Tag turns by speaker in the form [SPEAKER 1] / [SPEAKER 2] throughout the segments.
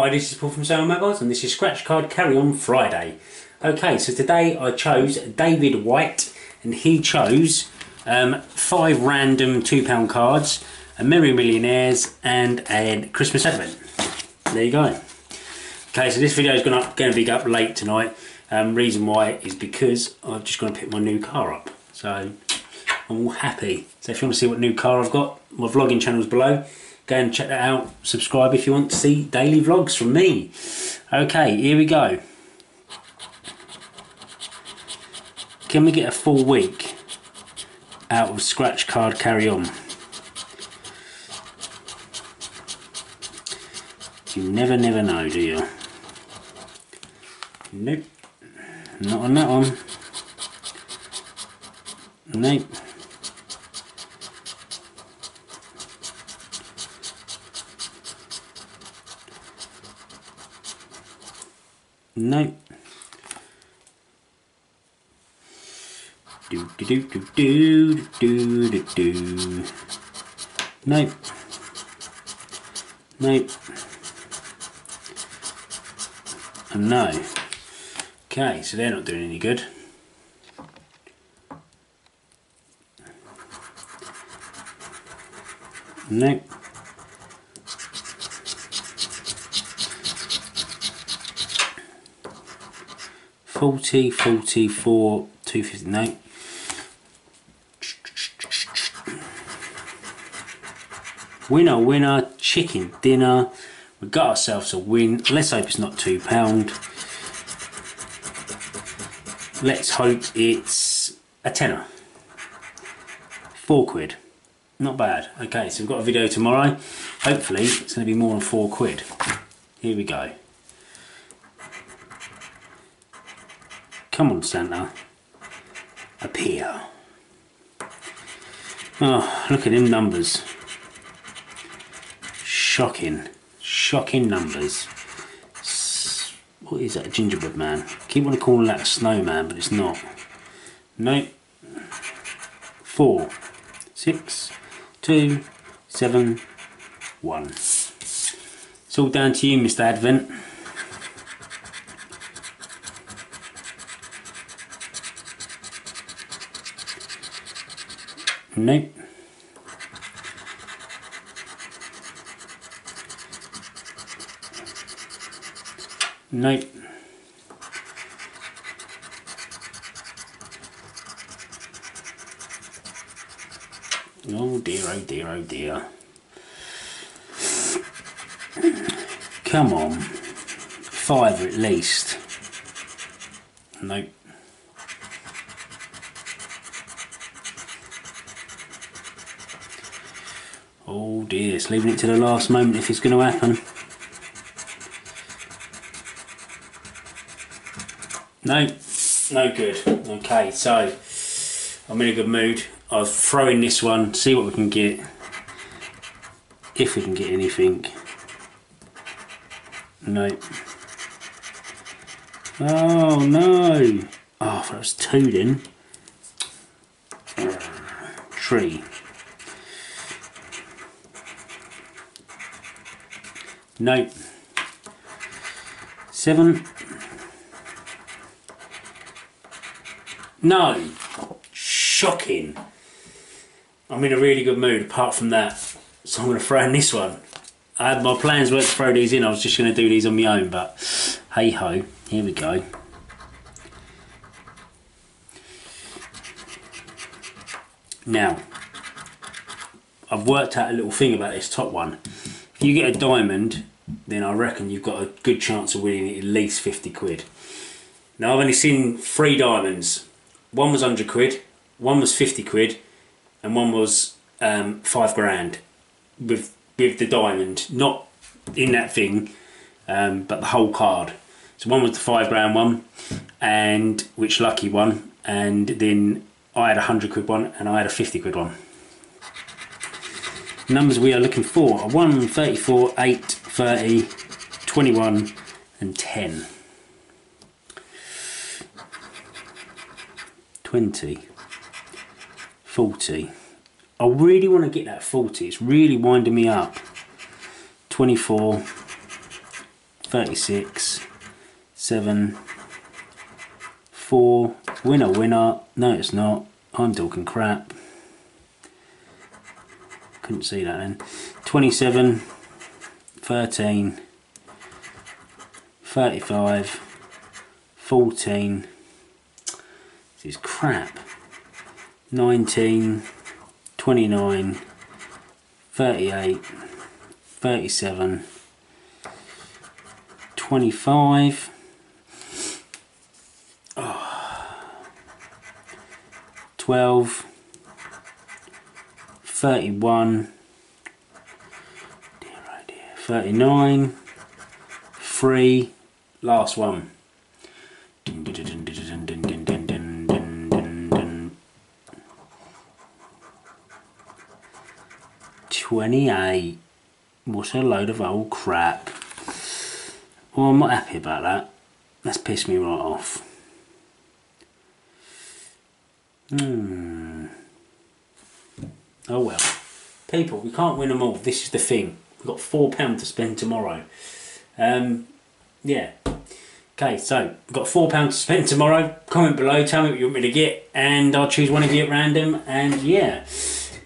[SPEAKER 1] Hi, this is Paul from Sandwell Mobiles and this is Scratch Card Carry On Friday. Okay, so today I chose David White and he chose um, five random £2 cards, a Merry Millionaires and a Christmas Advent. There you go. Okay, so this video is going to be up late tonight. Um, reason why is because I'm just going to pick my new car up. So I'm all happy. So if you want to see what new car I've got, my vlogging channel is below go and check that out. Subscribe if you want to see daily vlogs from me. Okay, here we go. Can we get a full week out of scratch card carry on? You never, never know, do you? Nope. Not on that one. Nope. No. Do do do do do do do do. Nope. Nope. And no. Okay, so they're not doing any good. Nope. 40, 44, 259. Winner, winner, chicken dinner. We got ourselves a win. Let's hope it's not £2. Let's hope it's a tenner. Four quid. Not bad. Okay, so we've got a video tomorrow. Hopefully it's going to be more than four quid. Here we go. Come on, Santa. Appear. Oh, look at them numbers. Shocking. Shocking numbers. What is that, gingerbread man? Keep on calling that a snowman, but it's not. Nope. Four, six, two, seven, one. It's all down to you, Mr. Advent. Nope. Nope. Oh dear, oh dear, oh dear. Come on. Five at least. Nope. Oh dear, it's leaving it to the last moment if it's going to happen. No, no good. Okay, so I'm in a good mood. I'll throw in this one, see what we can get. If we can get anything. No. Oh no! Oh, that was two then. Tree. No. Seven. No. Shocking. I'm in a really good mood apart from that. So I'm going to throw in this one. I had my plans were to throw these in. I was just going to do these on my own, but hey ho, here we go. Now, I've worked out a little thing about this top one. If you get a diamond, then I reckon you've got a good chance of winning at least 50 quid. Now I've only seen three diamonds. One was 100 quid, one was 50 quid, and one was um, five grand with with the diamond, not in that thing, um, but the whole card. So one was the five grand one, and which lucky one, and then I had a hundred quid one, and I had a 50 quid one. Numbers we are looking for are 1, 34, 8, 30, 21 and 10. 20, 40. I really want to get that 40, it's really winding me up. 24, 36, 7, 4, winner, winner. No, it's not. I'm talking crap. Couldn't see that then. 27, 13, 35, 14. This is crap. 19, 29, 38, 37, 25, oh, 12, 31, dear oh dear, 39, 3, last one. 28. What a load of old crap. Well, I'm not happy about that. That's pissed me right off. Hmm. Oh well. People, we can't win them all. This is the thing. We've got £4 to spend tomorrow. Um, yeah. Okay, so we've got £4 to spend tomorrow. Comment below, tell me what you want me to get, and I'll choose one of you at random. And yeah.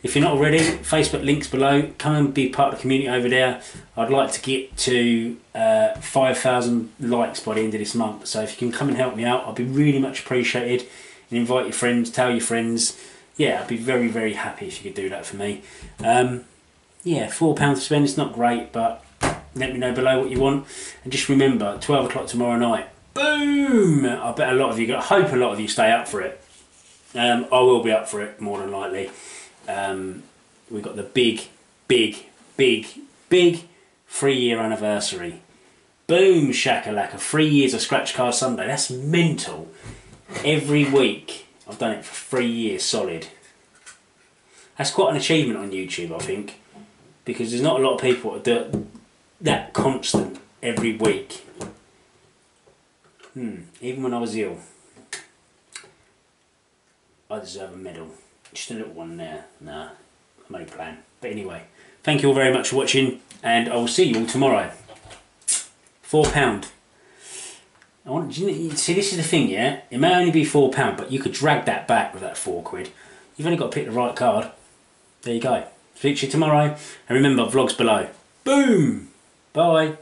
[SPEAKER 1] If you're not already, Facebook links below. Come and be part of the community over there. I'd like to get to uh, 5,000 likes by the end of this month. So if you can come and help me out, I'd be really much appreciated. And invite your friends, tell your friends. Yeah, I'd be very, very happy if you could do that for me. Um, yeah, £4 to spend, it's not great, but let me know below what you want. And just remember, 12 o'clock tomorrow night. Boom! I bet a lot of you, I hope a lot of you stay up for it. Um, I will be up for it, more than likely um, we've got the big, big, big, big three year anniversary. Boom, shakalaka, three years of Scratch Card Sunday. That's mental. Every week, I've done it for three years solid. That's quite an achievement on YouTube, I think, because there's not a lot of people that that constant every week. Hmm, even when I was ill, I deserve a medal. Just a little one there. Nah, no plan. But anyway, thank you all very much for watching, and I will see you all tomorrow. Four pound. I want you see this is the thing, yeah. It may only be four pound, but you could drag that back with that four quid. You've only got to pick the right card. There you go. Speak you tomorrow, and remember, vlogs below. Boom. Bye.